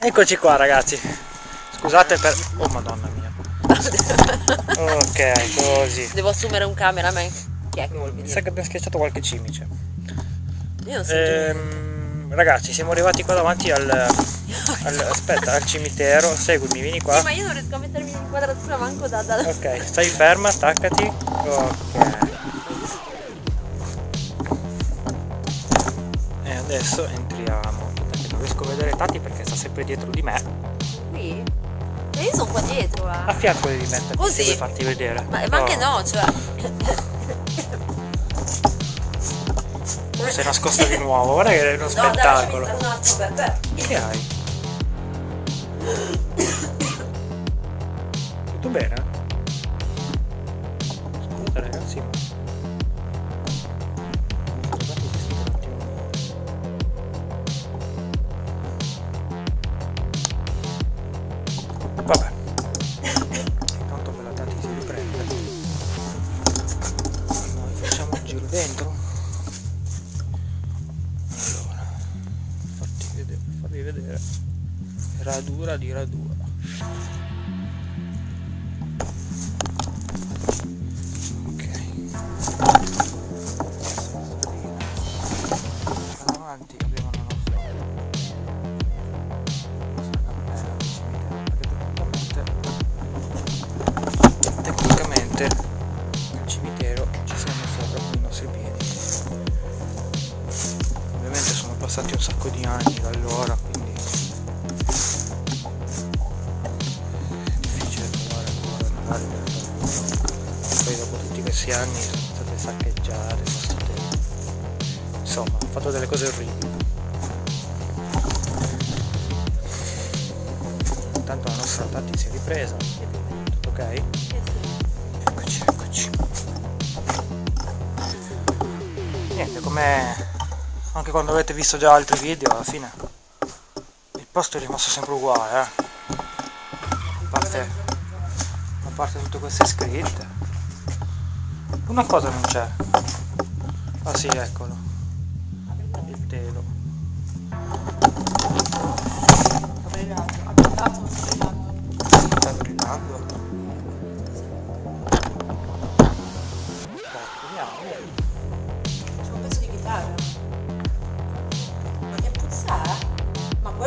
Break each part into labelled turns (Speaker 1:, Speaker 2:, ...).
Speaker 1: Eccoci qua ragazzi. Scusate per... Oh madonna mia. ok, così.
Speaker 2: Devo assumere un cameraman. Chi è che vuol venire?
Speaker 1: Sa che abbiamo schiacciato qualche cimice.
Speaker 2: Io non so.
Speaker 1: Ehm, ragazzi, siamo arrivati qua davanti al, al- Aspetta, al cimitero. Seguimi, vieni qua.
Speaker 2: Sì, ma io non riesco a mettermi in inquadratura manco da... da...
Speaker 1: Ok, stai ferma, attaccati. Ok. E adesso entriamo. Vedere Tati perché sta sempre dietro di me.
Speaker 2: Qui? E io sono qua dietro,
Speaker 1: A
Speaker 2: eh.
Speaker 1: fianco devi metterti
Speaker 2: Così?
Speaker 1: vuoi farti vedere.
Speaker 2: Ma, ma anche no, cioè...
Speaker 1: Sei nascosta di nuovo, guarda che è uno
Speaker 2: No, dai,
Speaker 1: spettacolo.
Speaker 2: stare un attimo, Beppe.
Speaker 1: Che hai? Tutto bene? Farvi vedere. Radura di radura. Ok. Andiamo avanti, abbiamo la nostra cappella tecnicamente passati un sacco di anni da allora, quindi è difficile trovare ancora poi dopo tutti questi anni sono state saccheggiate, sono state insomma, hanno fatto delle cose orribili. Intanto la nostra Tati si è ripresa, tutto ok? Eccoci, eccoci. Niente, come anche quando avete visto già altri video, alla fine il posto è rimasto sempre uguale, eh. A parte, a parte tutte queste scritte. Una cosa non c'è. Ah sì, eccolo. Il telo. Sta brillando. Dai, proviamo.
Speaker 2: C'è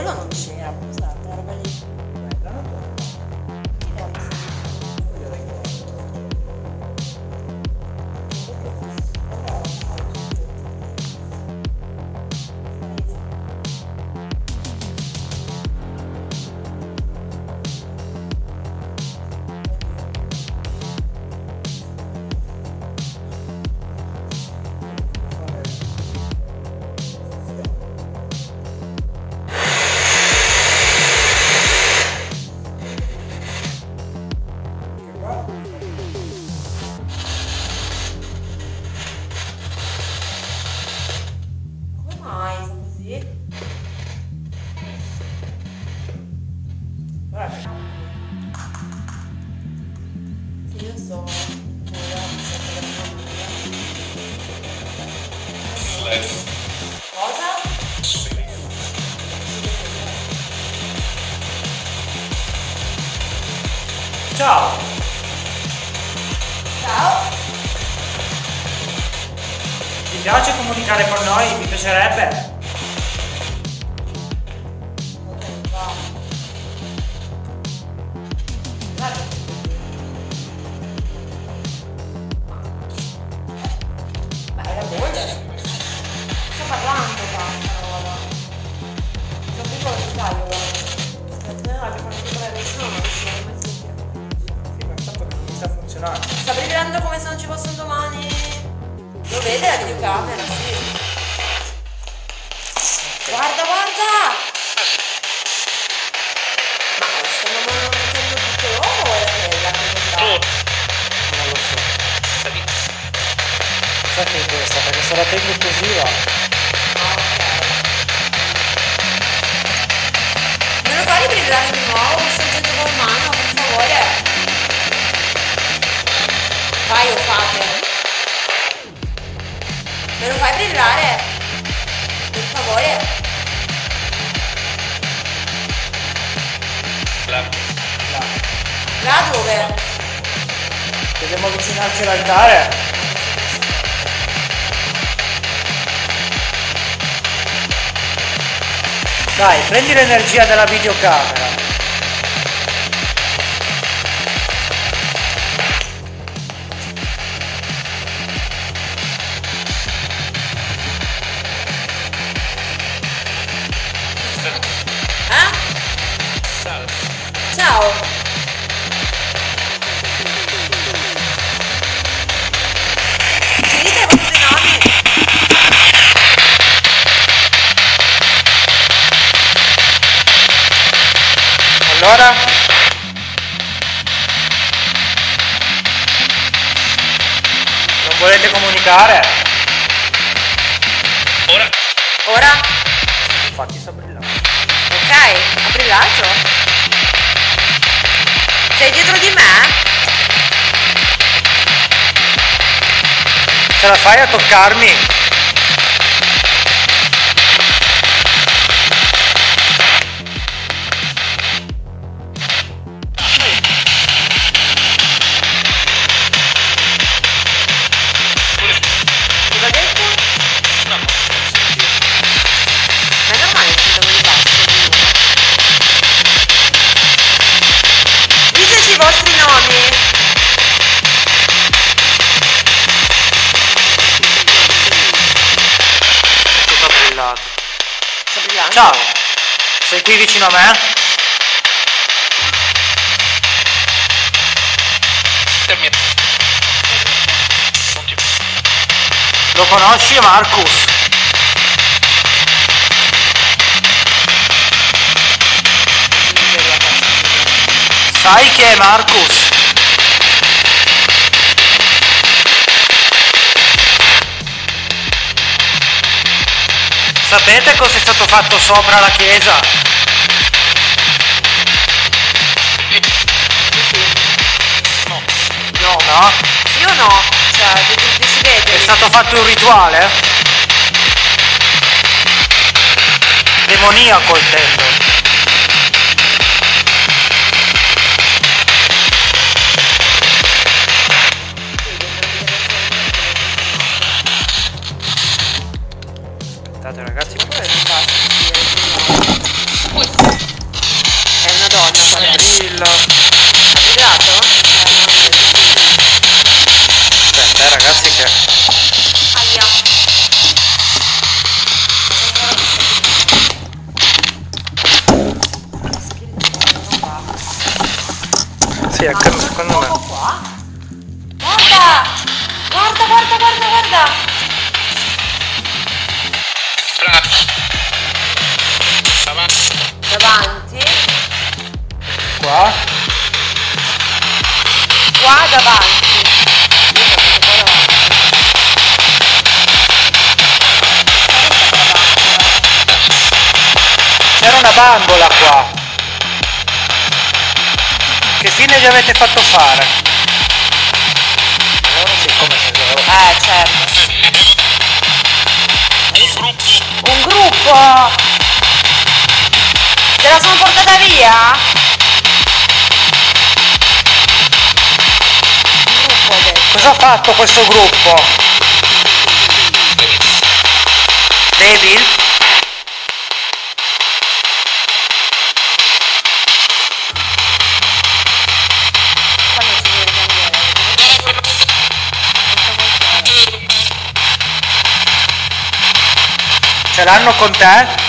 Speaker 2: Ma quello non Io so. Cosa?
Speaker 1: Ciao!
Speaker 2: Ciao?
Speaker 1: Ti piace comunicare con noi? Mi piacerebbe?
Speaker 2: Non
Speaker 1: sta
Speaker 2: brillando come se non ci fosse un domani. Lo vede la videocamera, sì. Guarda, guarda! Ma stanno mettendo tutto l'uomo o è quella che non?
Speaker 1: Non lo so. Sai che è questa? Perché se la tengo così va.
Speaker 2: girare per favore. La, là la dove?
Speaker 1: dobbiamo avvicinarci all'altare dai prendi l'energia della videocamera.
Speaker 2: Ciao.
Speaker 1: Allora? Non volete comunicare?
Speaker 3: Ora
Speaker 2: Ora?
Speaker 1: Infatti sta brillando.
Speaker 2: Ok, apri l'altro. Sei dietro di me?
Speaker 1: Ce la fai a toccarmi? Ciao! Sei qui vicino a me? Lo conosci Marcus? Sai chi è Marcus? Sapete cosa è stato fatto sopra la chiesa?
Speaker 3: no.
Speaker 2: No.
Speaker 1: No?
Speaker 2: Sì o no? Cioè, de- decidete.
Speaker 1: È stato fatto un rituale? Demoniaco intendo.
Speaker 2: Davanti.
Speaker 1: C'era una bambola qua. Che fine gli avete fatto fare? Allora sì, come se
Speaker 2: Eh, certo.
Speaker 3: Un gruppo.
Speaker 2: Un gruppo! Se la sono portata via?
Speaker 1: Cosa ha fatto questo gruppo? Devil? Ce l'hanno con te?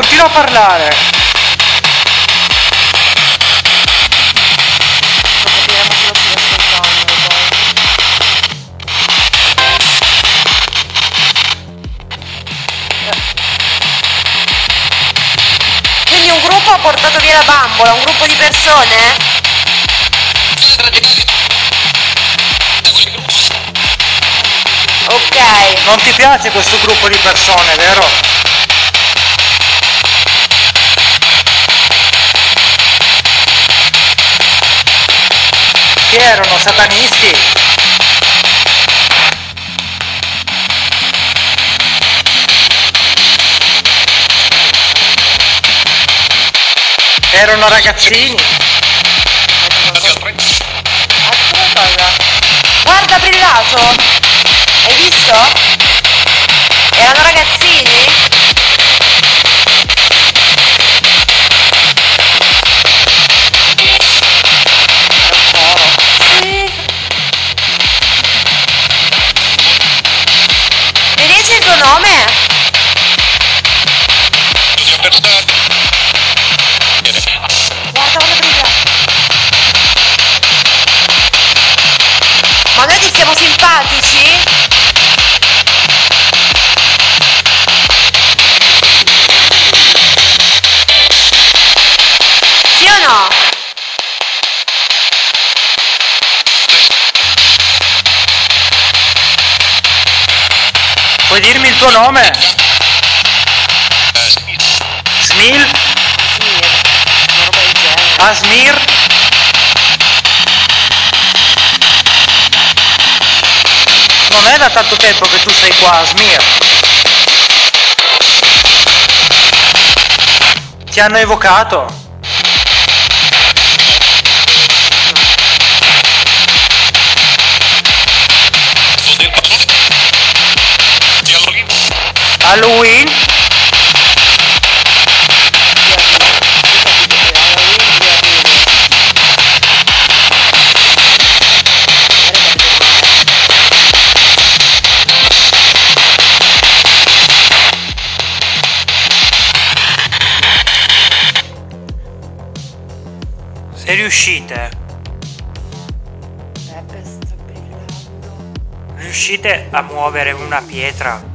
Speaker 1: continua a parlare.
Speaker 2: Quindi un gruppo ha portato via la bambola, un gruppo di persone? Ok.
Speaker 1: Non ti piace questo gruppo di persone, vero? che erano? Satanisti? Erano ragazzini.
Speaker 2: Guarda brillato hai visto?
Speaker 1: Mir. Non è da tanto tempo che tu sei qua Smir. Ti hanno evocato.
Speaker 3: Halloween
Speaker 1: Riuscite a muovere una pietra?